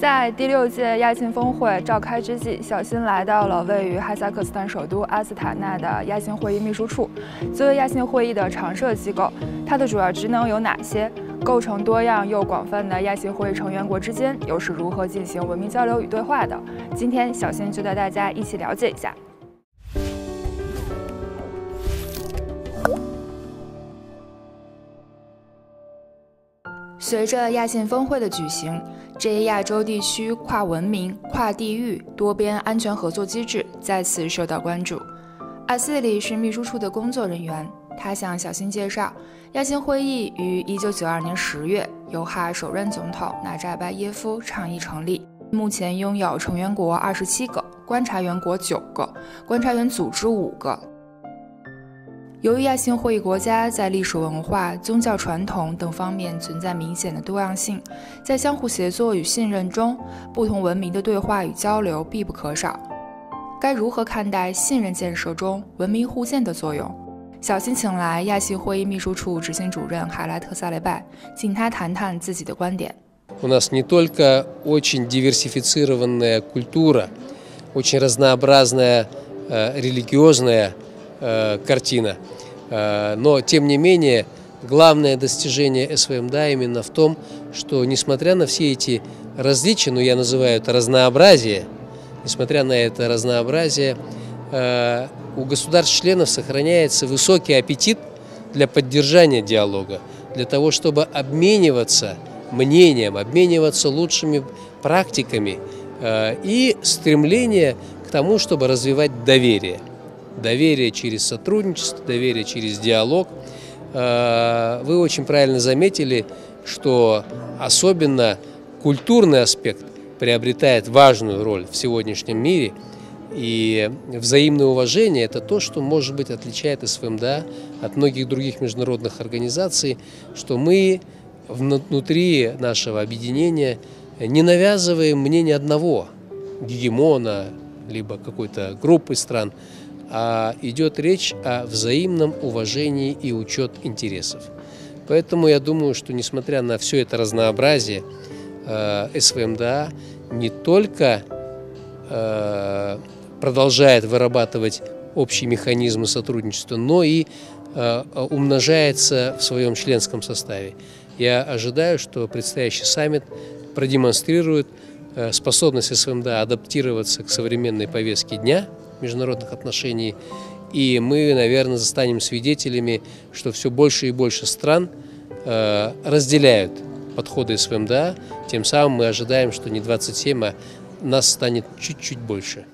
在第六届亚信峰会召开之际，小新来到了位于哈萨克斯坦首都阿斯塔纳的亚信会议秘书处。作为亚信会议的常设机构，它的主要职能有哪些？构成多样又广泛的亚信会议成员国之间又是如何进行文明交流与对话的？今天，小新就带大家一起了解一下。随着亚信峰会的举行，这一亚洲地区跨文明、跨地域、多边安全合作机制再次受到关注。阿斯里是秘书处的工作人员，他向小新介绍，亚信会议于1992年10月由哈首任总统纳扎巴耶夫倡议成立，目前拥有成员国27个，观察员国9个，观察员组织5个。由于亚信会议国家在历史文化、宗教传统等方面存在明显的多样性，在相互协作与信任中，不同文明的对话与交流必不可少。该如何看待信任建设中文明互鉴的作用？小新请来亚信会议秘书处执行主任哈拉特萨雷拜，请他谈谈自己的观点。У нас не только очень диверсифицированная культура, очень разнообразная религиозная Картина. Но, тем не менее, главное достижение СВМДА именно в том, что, несмотря на все эти различия, ну, я называю это разнообразие, несмотря на это разнообразие, у государств-членов сохраняется высокий аппетит для поддержания диалога, для того, чтобы обмениваться мнением, обмениваться лучшими практиками и стремление к тому, чтобы развивать доверие – доверие через сотрудничество, доверие через диалог. Вы очень правильно заметили, что особенно культурный аспект приобретает важную роль в сегодняшнем мире. И взаимное уважение – это то, что, может быть, отличает СВМДА от многих других международных организаций, что мы внутри нашего объединения не навязываем мнение одного гегемона, либо какой-то группы стран, идет речь о взаимном уважении и учет интересов. Поэтому я думаю, что несмотря на все это разнообразие, э, СВМДА не только э, продолжает вырабатывать общие механизмы сотрудничества, но и э, умножается в своем членском составе. Я ожидаю, что предстоящий саммит продемонстрирует способность СВМДА адаптироваться к современной повестке дня – международных отношений. И мы, наверное, застанем свидетелями, что все больше и больше стран э, разделяют подходы СВМДА. Тем самым мы ожидаем, что не 27, а нас станет чуть-чуть больше.